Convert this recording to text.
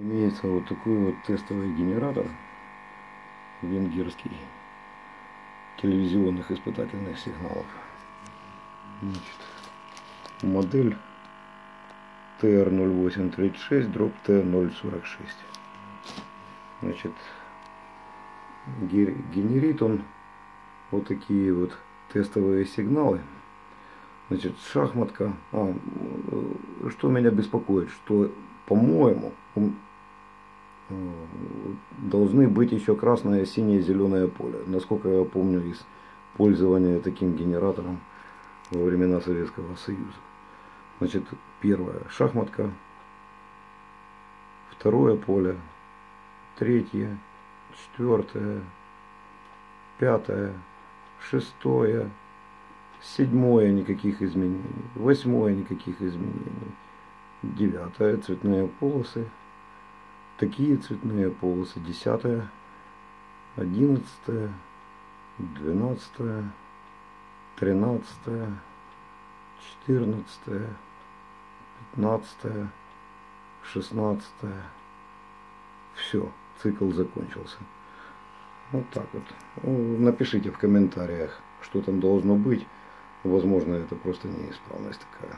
Имеется вот такой вот тестовый генератор венгерский телевизионных испытательных сигналов. Значит, модель TR0836 дробь T046. Значит, генерит он вот такие вот тестовые сигналы. Значит, шахматка. А, что меня беспокоит, что, по-моему, должны быть еще красное, синее, зеленое поле. Насколько я помню из пользования таким генератором во времена Советского Союза. Значит, первое шахматка, второе поле, третье, четвертое, пятое, шестое, седьмое никаких изменений, восьмое никаких изменений, девятое цветные полосы, такие цветные полосы, десятое, одиннадцатое, двенадцатое, тринадцатое, четырнадцатое, пятнадцатое, шестнадцатое. Все, цикл закончился. Вот так вот. Ну, напишите в комментариях, что там должно быть. Возможно, это просто неисправность такая.